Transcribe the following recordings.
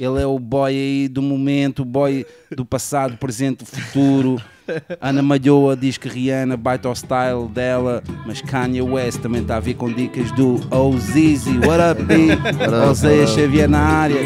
Ele é o boy aí do momento, o boy do passado, presente, futuro. Ana Malhoa diz que Rihanna baita o style dela, mas Kanye West também está a vir com dicas do Ozizi. What up, B? Ozeia Xavier na área.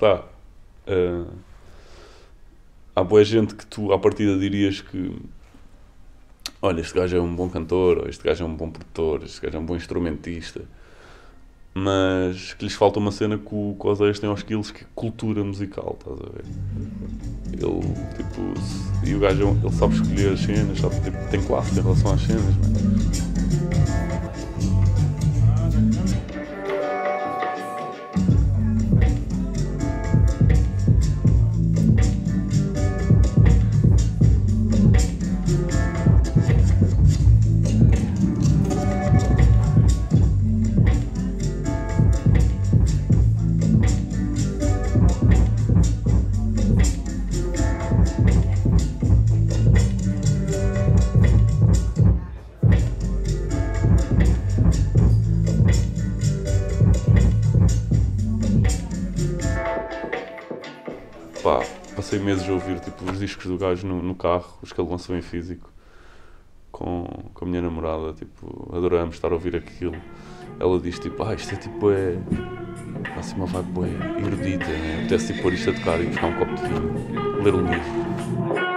Está. Ah, há boa gente que tu, à partida, dirias que olha, este gajo é um bom cantor, ou este gajo é um bom produtor, este gajo é um bom instrumentista. Mas que lhes falta uma cena que o que tem aos skills que é cultura musical, estás a ver? Ele, tipo, se- e o gajo, ele sabe escolher as cenas, sabe, tipo, tem classe em relação às cenas. Meses a ouvir tipo, os discos do gajo no, no carro, os que ele lançou em físico, com, com a minha namorada. Tipo, adoramos estar a ouvir aquilo. Ela diz tipo, ah, isto é tipo, é. Assim uma vibe erudita, né? Apetece tipo pôr isto a tocar e buscar um copo de vinho, ler um livro.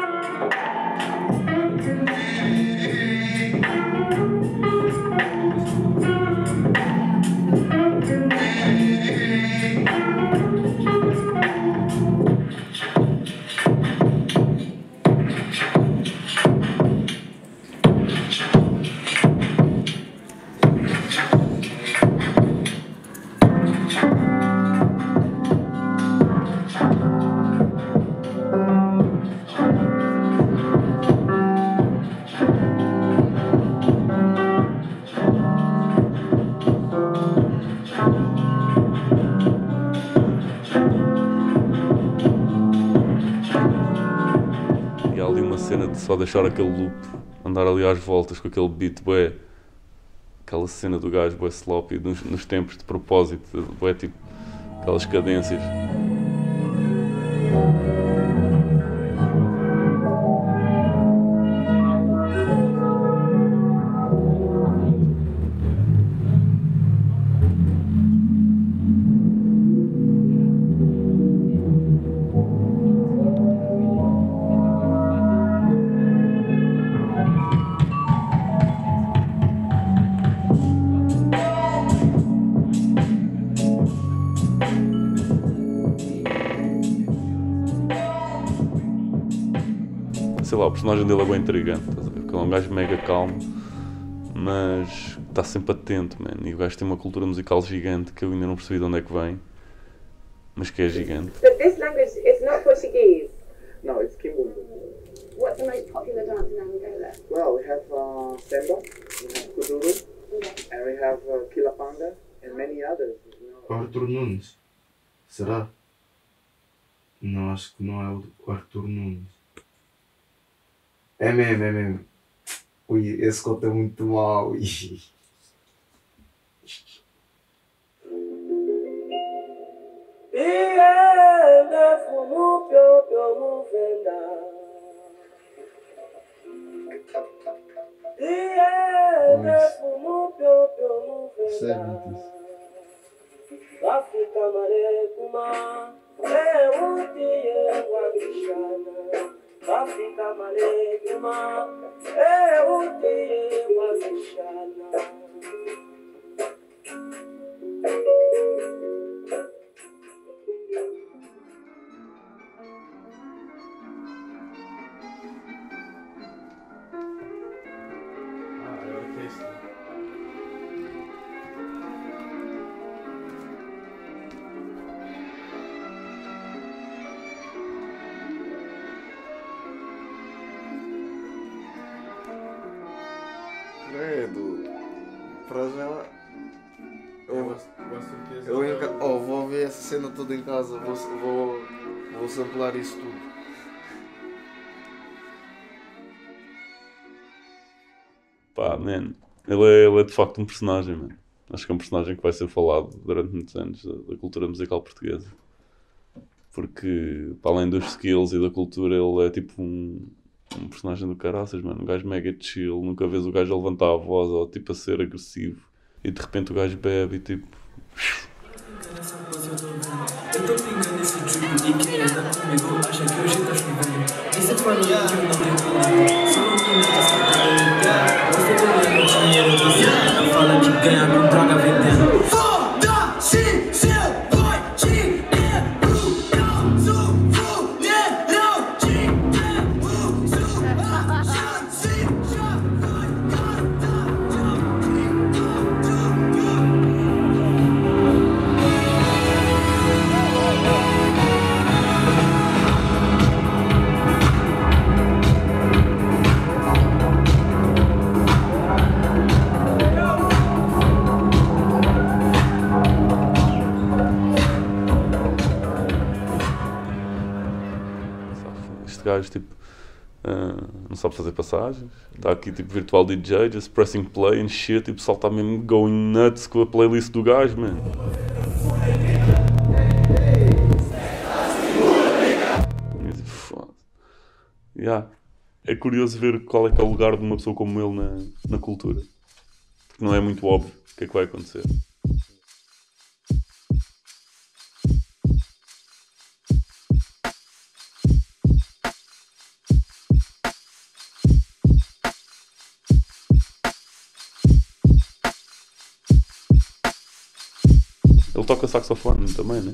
De só deixar aquele loop, andar ali às voltas com aquele beat, bué. Aquela cena do gajo, bué sloppy, nos, nos tempos de propósito, bué tipo, aquelas cadências. Sei lá, o personagem dele é bem intrigante, estás a ver? Porque ele é um gajo mega calmo, mas está sempre atento, man. E o gajo tem uma cultura musical gigante que eu ainda não percebi de onde é que vem, mas que é gigante. But this language is not Portuguese. No, it's Kimbundu. What's the most popular dance in Angola? Well, we have uh, Samba, we have Kuduro, and we have uh, Kilapanga, and many others. You know. Arthur Nunes. Será? Não, acho que não é o Arthur Nunes. É mesmo, é mesmo. Ui, esse conto é muito mau. Ui. Sério, isso. Afrika marekuma eutie wabishana Bafika malekuma, eh uti wazishana. Para já. Eu Eu, eu ca- oh, vou ver essa cena toda em casa. Vou, vou, vou samplar isso tudo. Pá, man, ele é, ele é de facto um personagem, man. Acho que é um personagem que vai ser falado durante muitos anos da, da cultura musical portuguesa. Porque, para além dos skills e da cultura, ele é tipo um, um personagem do caraças, mano. Um gajo mega chill. Nunca vês o gajo a levantar a voz ou tipo a ser agressivo. E de repente o gajo bebe e tipo. Eu tô pingando esse drip e quem anda comigo acha que hoje tá chovendo. E se falando que eu não tenho só não que tá dando. Você ganhando dinheiro céu, fala que ganha com droga vendendo. Gajo, tipo, ah, não sabe fazer passagens. Está aqui, tipo, virtual DJ, just pressing play and shit. Tipo, salta mesmo going nuts com a playlist do gajo, man. Yeah. É curioso ver qual é que é o lugar de uma pessoa como ele na, na cultura. Porque não é muito óbvio o que é que vai acontecer. Toca saxofone também, né?